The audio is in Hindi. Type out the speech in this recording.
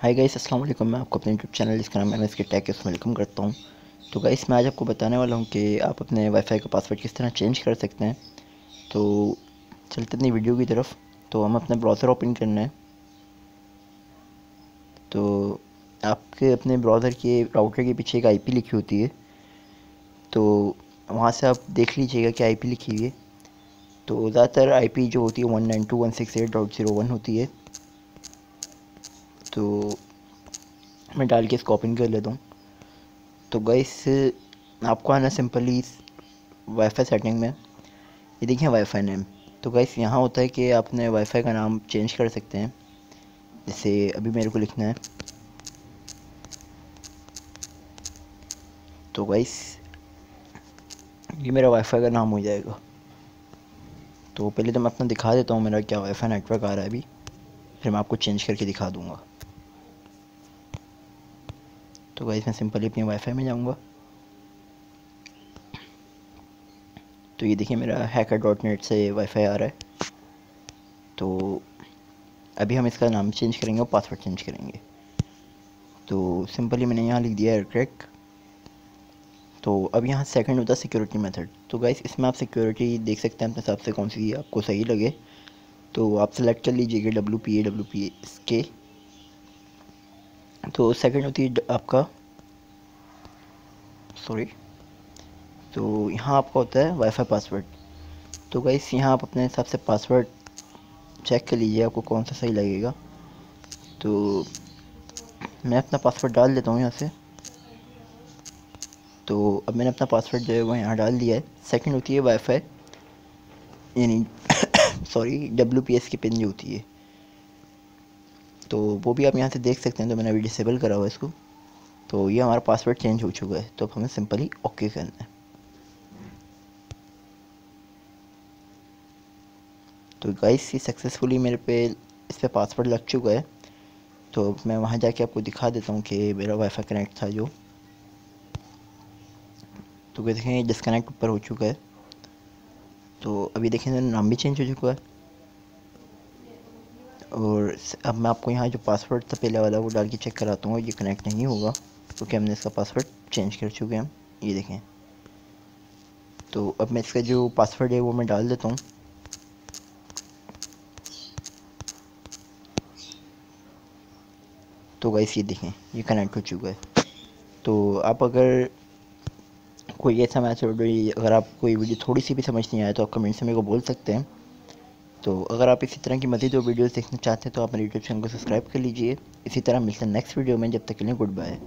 हाय गाइस अस्सलाम वालेकुम। मैं आपको अपने यूट्यूब चैनल जिसका नाम एम एस के टैक के वेलकम करता हूँ। तो गाइस मैं आज आपको बताने वाला हूँ कि आप अपने वाईफाई का पासवर्ड किस तरह चेंज कर सकते हैं। तो चलते अपनी वीडियो की तरफ़। तो हम अपने ब्राउज़र ओपन करना है। तो आपके अपने ब्राउज़र के राउटर के पीछे एक आई लिखी होती है। तो वहाँ से आप देख लीजिएगा कि आई लिखी हुई है। तो ज़्यादातर IP जो होती है one nine two one six eight dot zero one होती है। तो मैं डाल के इसको ओपन कर लेता हूँ। तो गाइस आपको आना सिंपली वाईफाई सेटिंग में। ये देखिए वाईफाई नेम तो गाइस यहाँ होता है कि आप अपने वाईफाई का नाम चेंज कर सकते हैं। जैसे अभी मेरे को लिखना है। तो गाइस ये मेरा वाईफाई का नाम हो जाएगा। तो पहले तो मैं अपना दिखा देता हूँ मेरा क्या वाईफाई नेटवर्क आ रहा है अभी। फिर मैं आपको चेंज करके दिखा दूँगा। तो गाइस मैं सिंपली अपनी वाईफाई में जाऊँगा। तो ये देखिए मेरा हैकर डॉट नेट से वाईफाई आ रहा है। तो अभी हम इसका नाम चेंज करेंगे और पासवर्ड चेंज करेंगे। तो सिंपली मैंने यहाँ लिख दिया एयरक्रैक तो अब यहाँ सेकंड होता है सिक्योरिटी मेथड तो गाइस इसमें आप सिक्योरिटी देख सकते हैं अपने हिसाब से कौन सी आपको सही लगे। तो आप सेलेक्ट कर लीजिएगा W P A W P S के तो सेकंड होती है आपका सॉरी तो यहाँ आपका होता है वाईफाई पासवर्ड तो गाइस यहाँ आप अपने हिसाब से पासवर्ड चेक कर लीजिए, आपको कौन सा सही लगेगा. तो मैं अपना पासवर्ड डाल देता हूँ यहाँ से. तो अब मैंने अपना पासवर्ड जो है वो यहाँ डाल दिया है. सेकंड होती है वाईफाई यानी सॉरी डब्ल्यू पी एस की पिन जो होती है. तो वो भी आप यहाँ से देख सकते हैं तो मैंने अभी डिसेबल करा हुआ है इसको। तो ये हमारा पासवर्ड चेंज हो चुका है तो अब हमें सिंपली ओके करना है। तो गाइस ये सक्सेसफुली मेरे पे, इस पर पासवर्ड लग चुका है। तो मैं वहाँ जाके आपको दिखा देता हूँ कि मेरा वाईफाई कनेक्ट था जो। तो देखें डिसकनेक्ट ऊपर हो चुका है। तो अभी देखें नाम भी चेंज हो चुका है। और अब मैं आपको यहाँ जो पासवर्ड था पहले वाला वो डाल के चेक कराता हूँ, ये कनेक्ट नहीं होगा, क्योंकि हमने इसका पासवर्ड चेंज कर चुके हैं, ये देखें। तो अब मैं इसका जो पासवर्ड है, वो मैं डाल देता हूँ। तो गाइस ये देखें, ये कनेक्ट हो चुका है। तो आप अगर कोई ऐसा मैच अगर आप, कोई वीडियो थोड़ी सी भी समझ नहीं आए तो आप कमेंट से मेरे को बोल सकते हैं। तो अगर आप इसी तरह की मज़ीद और वीडियोस देखना चाहते हैं तो आप मेरे यूट्यूब चैनल को सब्सक्राइब कर लीजिए। इसी तरह मिलते हैं नेक्स्ट वीडियो में, जब तक के लिए गुड बाय